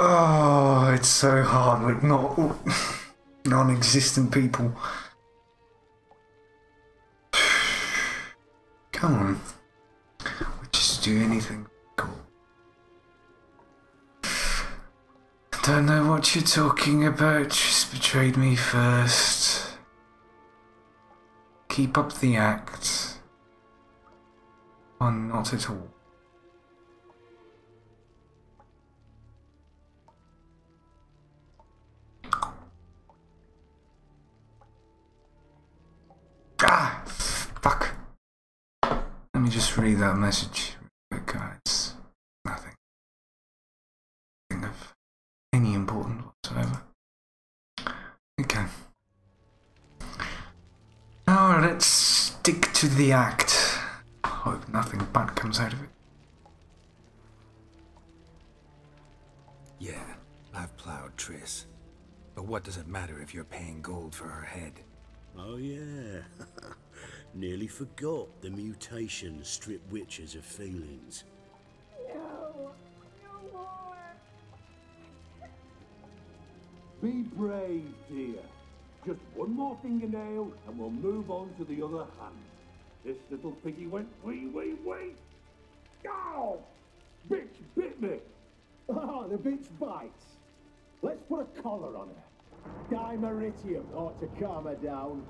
Oh, it's so hard with not non-existent people. Come on. We'll just do anything. Cool. Don't know what you're talking about. Just betrayed me first. Keep up the act. Oh, not at all. Me just read that message. Guys, nothing. Nothing of any importance whatsoever. Okay. Now let's stick to the act. Hope nothing bad comes out of it. Yeah, I've plowed Triss. But what does it matter if you're paying gold for her head? Oh yeah. Nearly forgot the mutations strip witches of feelings. No, no more. Be brave, dear. Just one more fingernail and we'll move on to the other hand. This little piggy went wee wee wee. Ow! Bitch bit me. Oh, the bitch bites. Let's put a collar on her. Dimeritium ought to calm her down.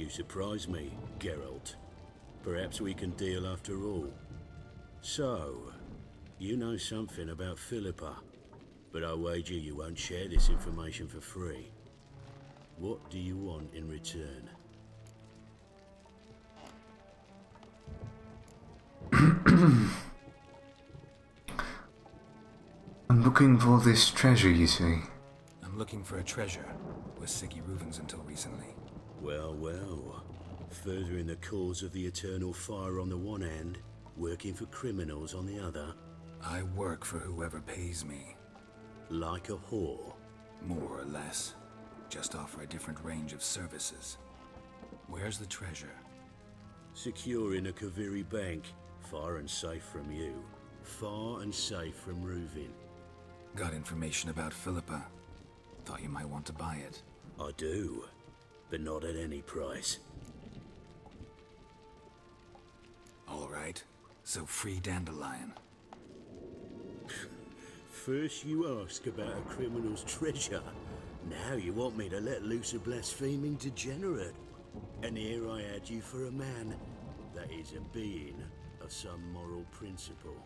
You surprise me, Geralt. Perhaps we can deal after all. So, you know something about Philippa, but I wager you won't share this information for free. What do you want in return? I'm looking for this treasure, you see. I'm looking for a treasure. Was Sigi Reuven's until recently. Well, well. Furthering the cause of the Eternal Fire on the one hand, working for criminals on the other. I work for whoever pays me. Like a whore. More or less. Just offer a different range of services. Where's the treasure? Secure in a Kaviri bank, far and safe from you. Far and safe from Reuven. Got information about Philippa. Thought you might want to buy it. I do, but not at any price. All right. So free Dandelion. First you ask about a criminal's treasure. Now you want me to let loose a blaspheming degenerate. And here I had you for a man. That is a being of some moral principle.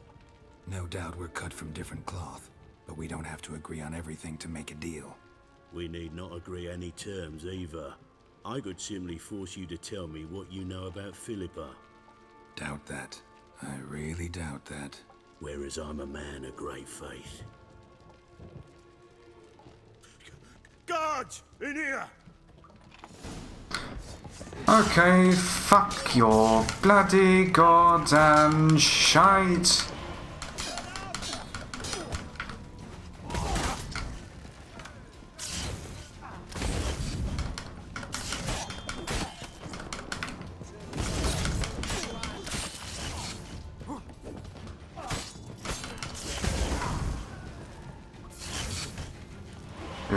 No doubt we're cut from different cloth, but we don't have to agree on everything to make a deal. We need not agree any terms either. I could simply force you to tell me what you know about Philippa. Doubt that. I really doubt that. Whereas I'm a man of great faith. Guards! In here! Okay, fuck your bloody gods and shite.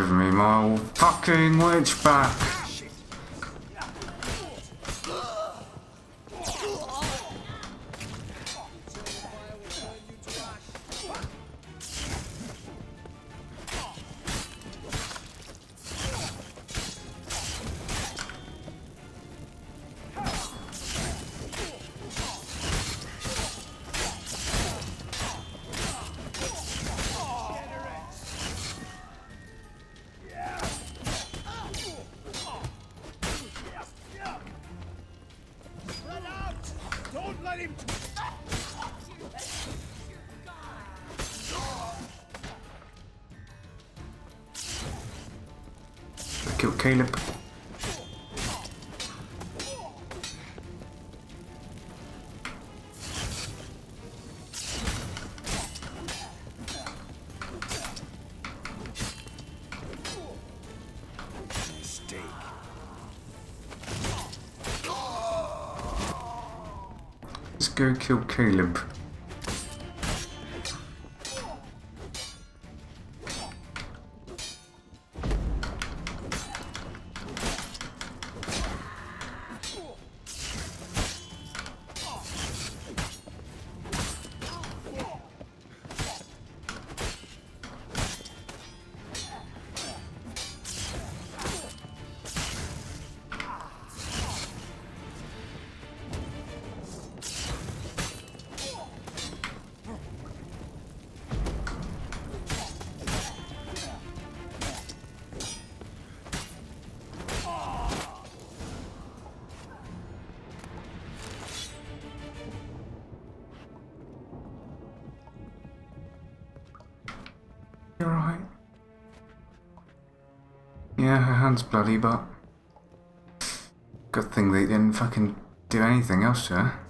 Give me my fucking witch back. Kill Caleb. Let's go kill Caleb. Hand's bloody, but good thing they didn't fucking do anything else to her.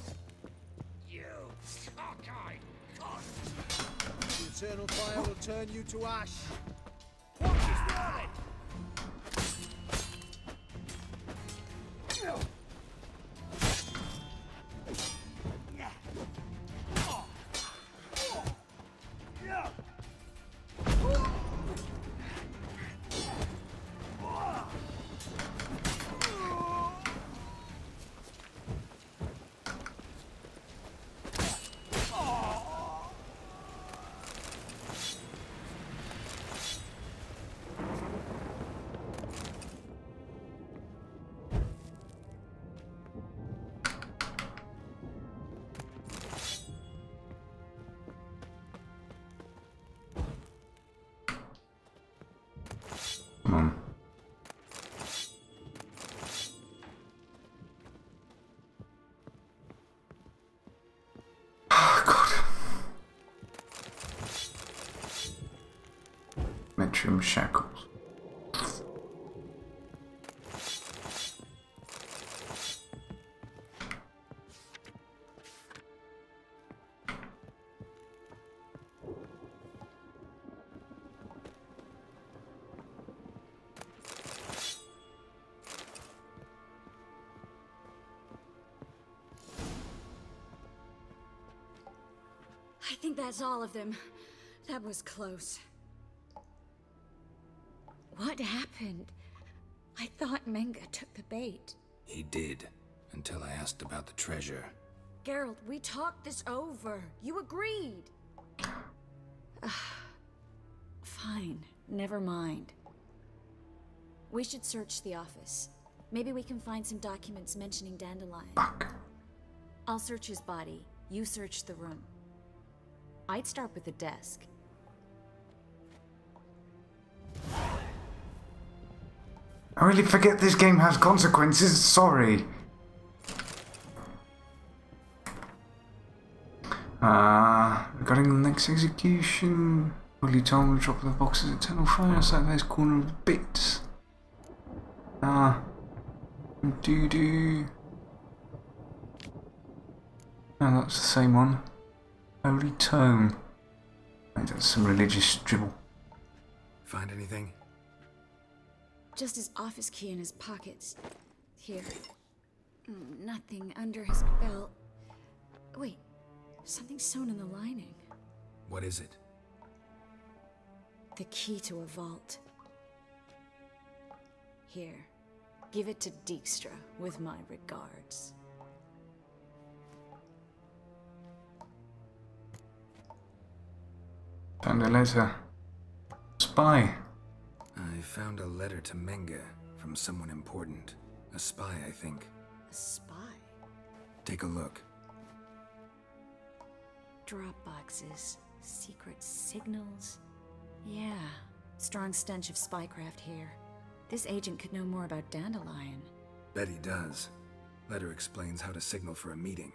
Metrium shackles. I think that's all of them. That was close. What happened? I thought Menge took the bait. He did, until I asked about the treasure. Geralt, we talked this over. You agreed. Ah, fine, never mind. We should search the office. Maybe we can find some documents mentioning Dandelion. Fuck. I'll search his body. You search the room. I'd start with the desk. I really forget this game has consequences. Sorry. Uh, regarding the next execution, will you tell me to drop the boxes eternal fire outside this corner of the bits? Ah. doo doo. No, that's the same one. Holy Tome. I that's some religious dribble. Find anything? Just his office key in his pockets. Here. Nothing under his belt. Wait, something sewn in the lining. What is it? The key to a vault. Here. Give it to Dijkstra with my regards. Found a letter. Spy. I found a letter to Menge from someone important. A spy, I think. A spy? Take a look. Drop boxes. Secret signals. Yeah. Strong stench of spycraft here. This agent could know more about Dandelion. Bet he does. Letter explains how to signal for a meeting.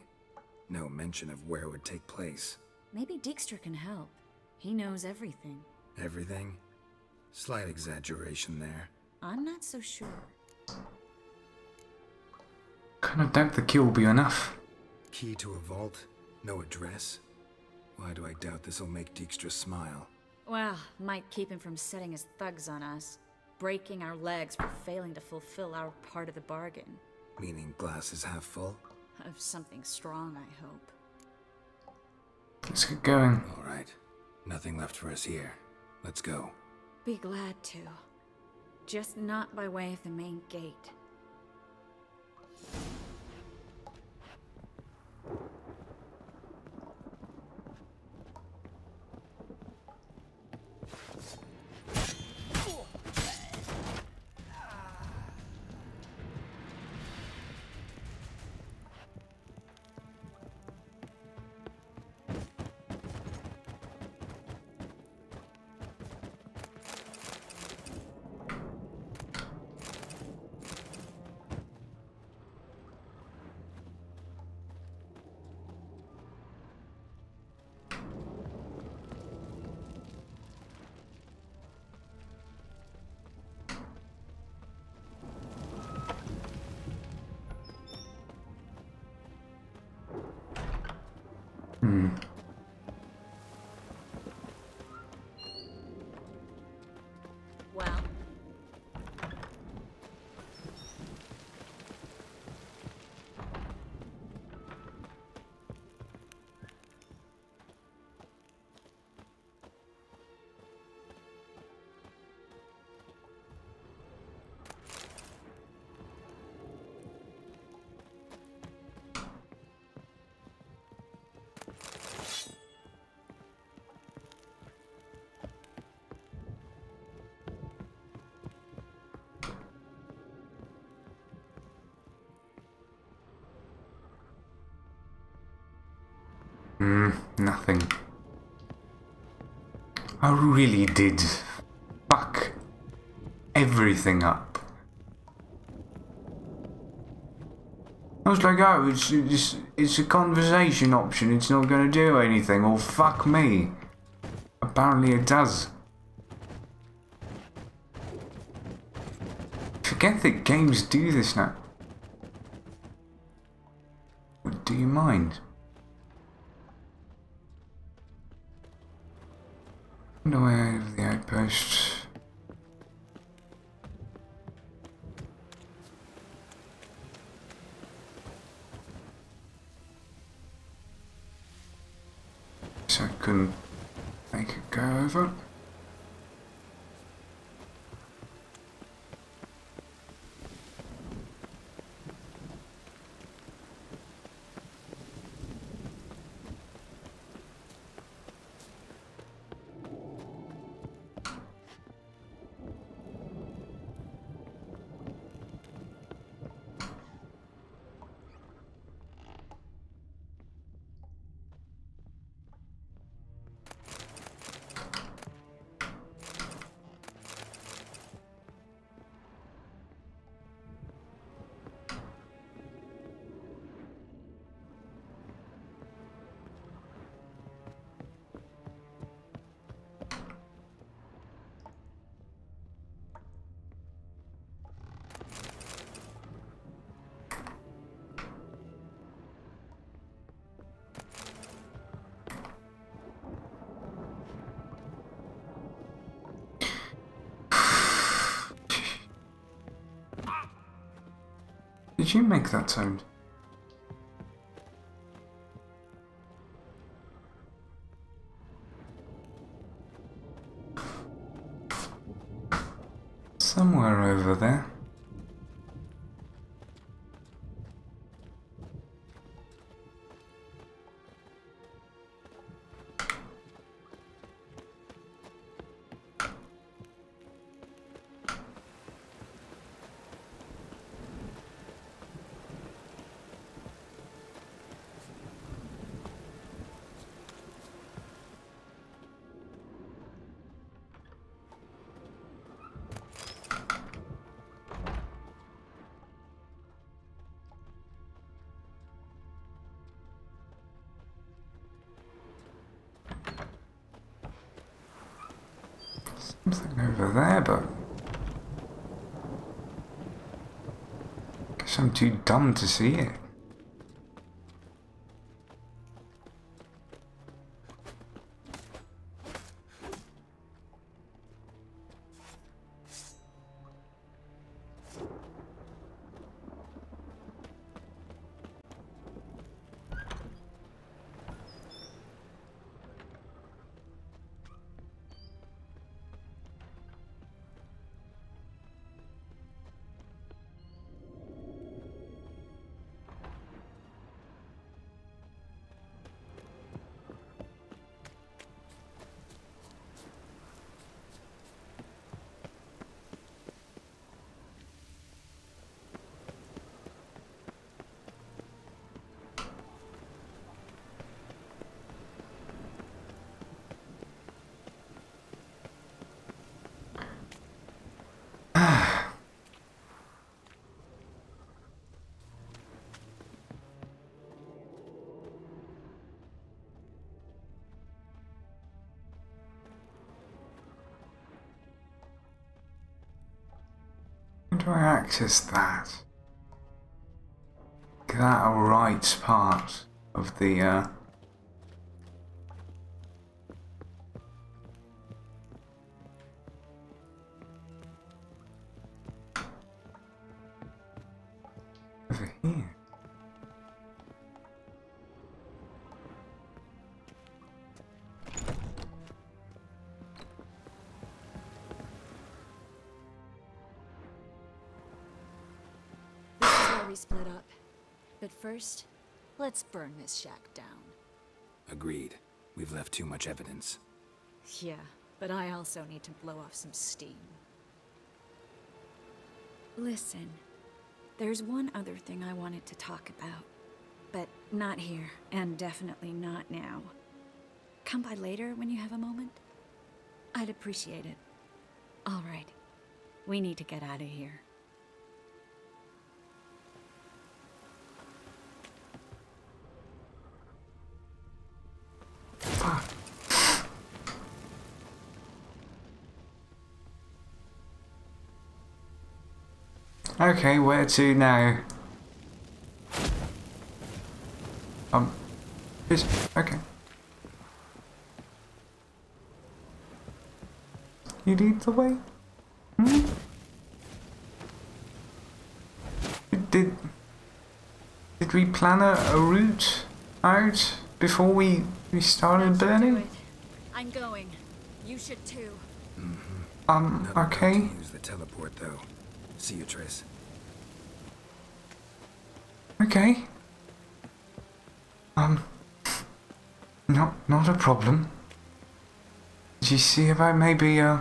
No mention of where it would take place. Maybe Dijkstra can help. He knows everything. Everything? Slight exaggeration there. I'm not so sure. Kind of doubt the key will be enough. Key to a vault? No address? Why do I doubt this'll make Dijkstra smile? Well, might keep him from setting his thugs on us. Breaking our legs for failing to fulfill our part of the bargain. Meaning glass is half full? Of something strong, I hope. Let's get going. Alright. Nothing left for us here. Let's go. Be glad to. Just not by way of the main gate. Hmm. Hmm, nothing. I really did fuck everything up. I was like, oh, it's, it's, it's a conversation option, it's not going to do anything, or fuck me. Apparently it does. Forget that games do this now. Do you mind? No way out of the outpost. So I couldn't make it go over. You make that sound? Something over there, but... Guess I'm too dumb to see it. How do I access that? That right part of the uh, first, let's burn this shack down. Agreed. We've left too much evidence. Yeah, but I also need to blow off some steam. Listen, there's one other thing I wanted to talk about. But not here, and definitely not now. Come by later when you have a moment? I'd appreciate it. All right. We need to get out of here. Okay, where to now? Um, this, okay. You lead the way? Hmm? Did, did we plan a, a route out before we, we started burning? I'm going. You should too. Um, Another way okay. use the teleport, though. See you, Triss. Okay. Um, not not a problem. Did you see about maybe uh?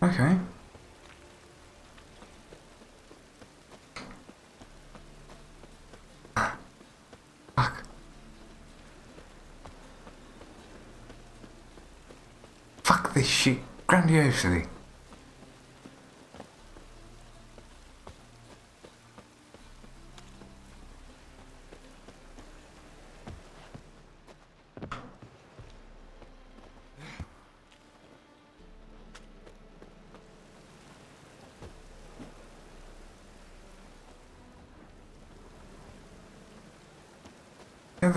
Okay. Fuck. Fuck this shit grandiosely.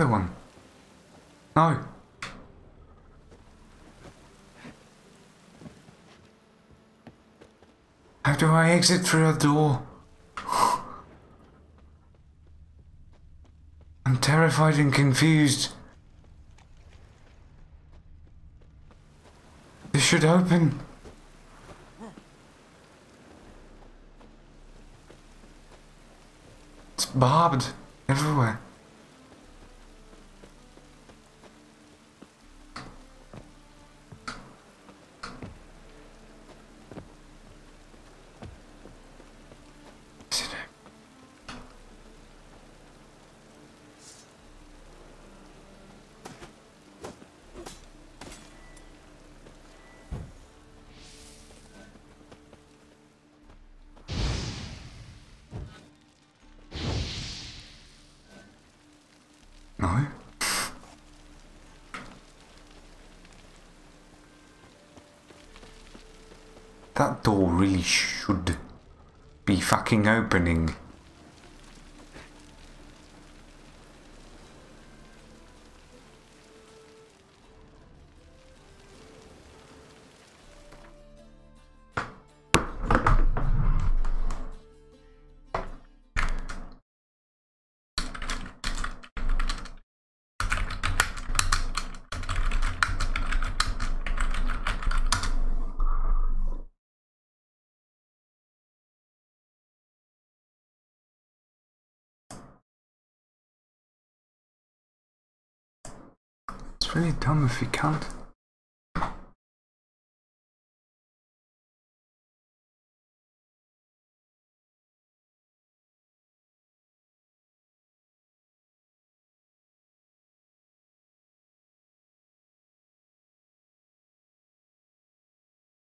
Other one. No. How do I exit through a door? I'm terrified and confused. This should open. It's barbed everywhere. That door really should be fucking opening. It's really dumb if you can't.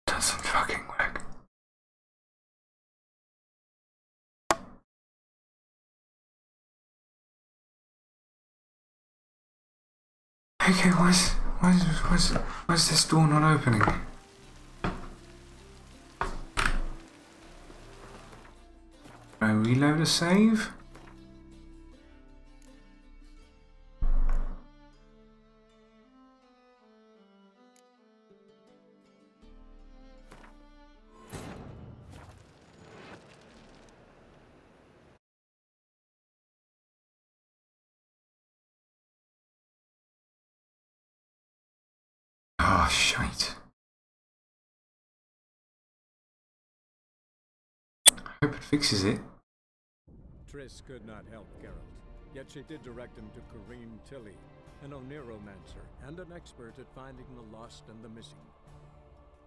Doesn't fucking work. Okay, why's why's why's why's this door not opening? I reload a save? Fixes it. Triss could not help Geralt, yet she did direct him to Corinne Tilly, an Oneiromancer and an expert at finding the lost and the missing.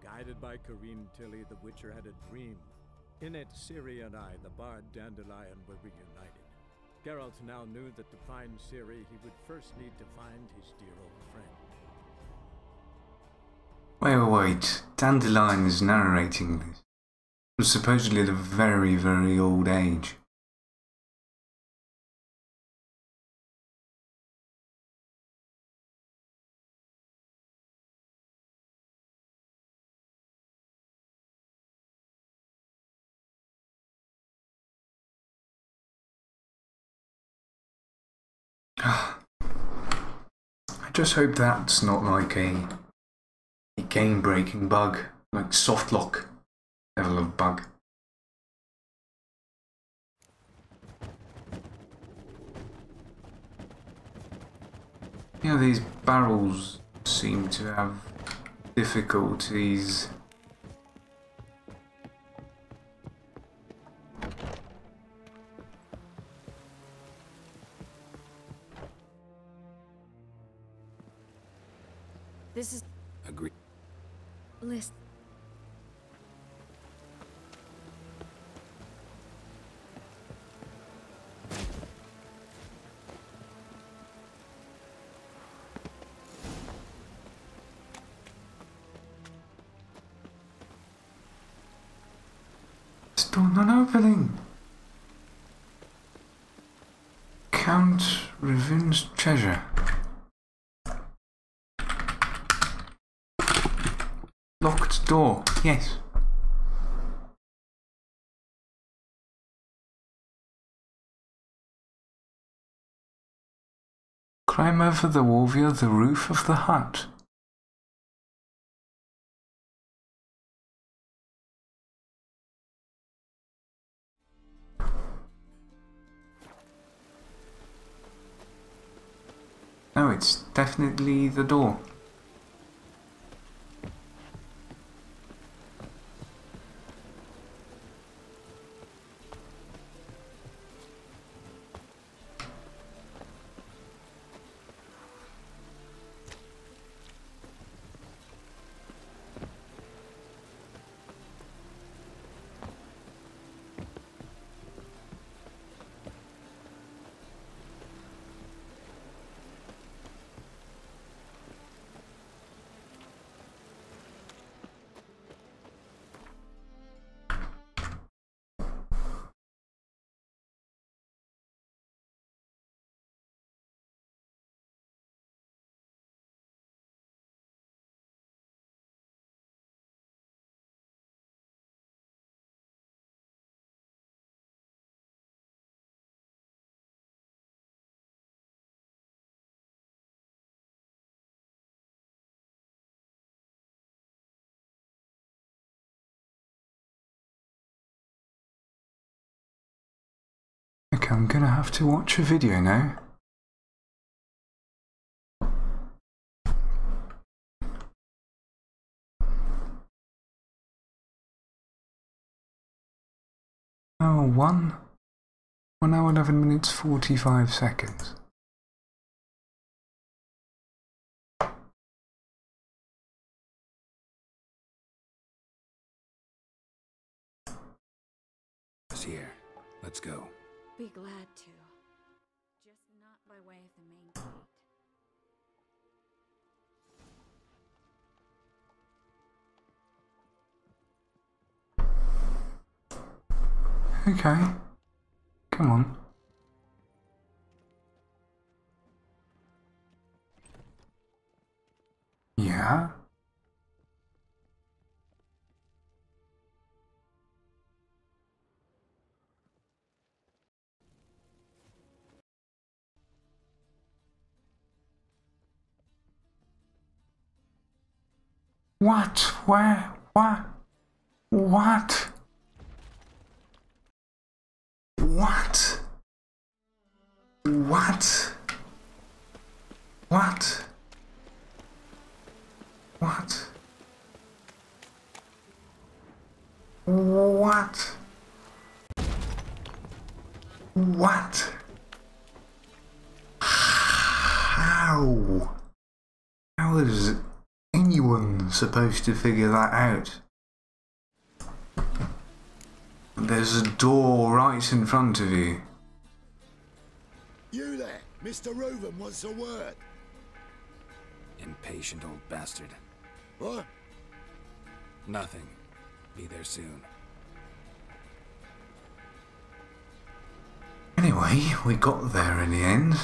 Guided by Corinne Tilly, the Witcher had a dream. In it, Ciri and I, the bard Dandelion, were reunited. Geralt now knew that to find Ciri, he would first need to find his dear old friend. Wait, wait, wait. Dandelion is narrating this. Was supposedly at a very, very old age. I just hope that's not like a a game breaking bug, like soft lock level of bug. Yeah, these barrels seem to have difficulties. Treasure. Locked door. Yes. Climb over the wall via the roof of the hut. No, it's definitely the door. I'm gonna have to watch a video now. Oh, one, one hour, 11 minutes, 45 seconds. Here. Let's go. Be glad to. Just not by way of the main gate. Okay. Come on. Yeah? What? Where? What? What? What? What? What? What? What? What? How? How is anyone supposed to figure that out? There's a door right in front of you. You there, Mr. Reuven wants a word. Impatient old bastard. What? Nothing. Be there soon. Anyway, we got there in the end.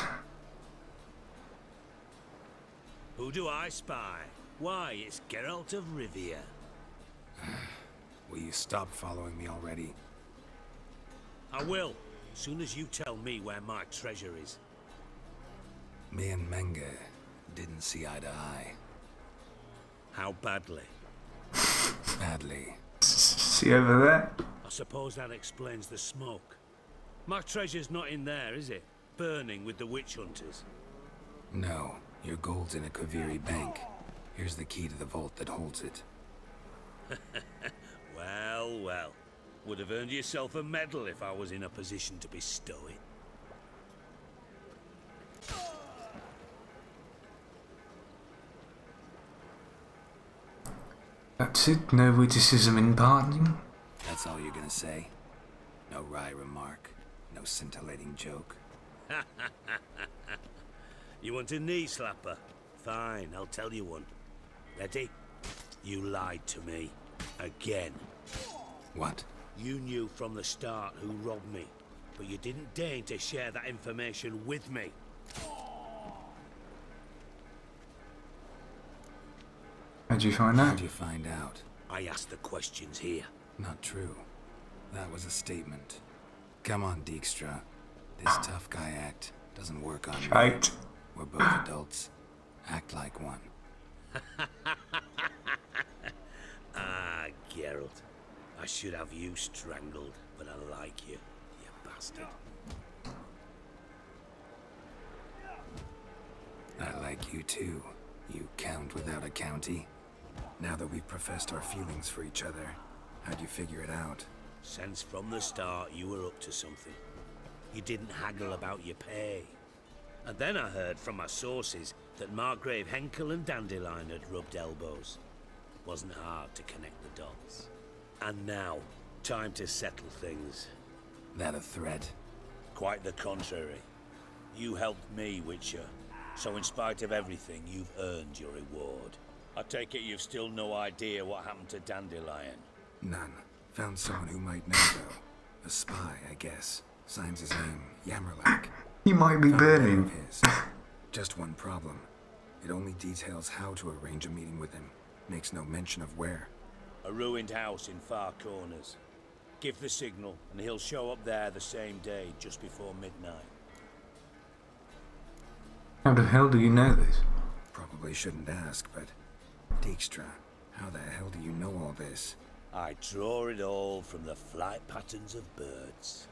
Who do I spy? Why, it's Geralt of Rivia. Will you stop following me already? I will, As soon as you tell me where my treasure is. Me and Menge didn't see eye to eye. How badly? Badly. See over there? I suppose that explains the smoke. My treasure's not in there, is it? Burning with the witch hunters. No, your gold's in a Kaviri bank. Here's the key to the vault that holds it. Well, well. Would have earned yourself a medal if I was in a position to bestow it. That's it, no witticism in pardoning. That's all you're gonna say? No wry remark? No scintillating joke? You want a knee slapper? Fine, I'll tell you one. Ready? You lied to me. Again. What? You knew from the start who robbed me, but you didn't deign to share that information with me. How'd you find out? How'd out? you find out? I asked the questions here. Not true. That was a statement. Come on, Dijkstra. This tough guy act doesn't work on me. Shite. We're both adults. Act like one. Ah, Geralt. I should have you strangled, but I like you, you bastard. I like you too, you count without a county. Now that we've professed our feelings for each other, how'd you figure it out? Since from the start you were up to something. You didn't haggle about your pay. And then I heard from my sources that Margrave Henkel and Dandelion had rubbed elbows. Wasn't hard to connect the dots. And now, time to settle things. That a threat? Quite the contrary. You helped me, Witcher. So in spite of everything, you've earned your reward. I take it you've still no idea what happened to Dandelion. None. Found someone who might know, though. A spy, I guess. Signs his name, Yammerlak. You might be Found burning. of. Just one problem. It only details how to arrange a meeting with him. Makes no mention of where. A ruined house in Farcorners. Give the signal, and he'll show up there the same day, just before midnight. How the hell do you know this? Probably shouldn't ask, but... Dijkstra, how the hell do you know all this? I draw it all from the flight patterns of birds.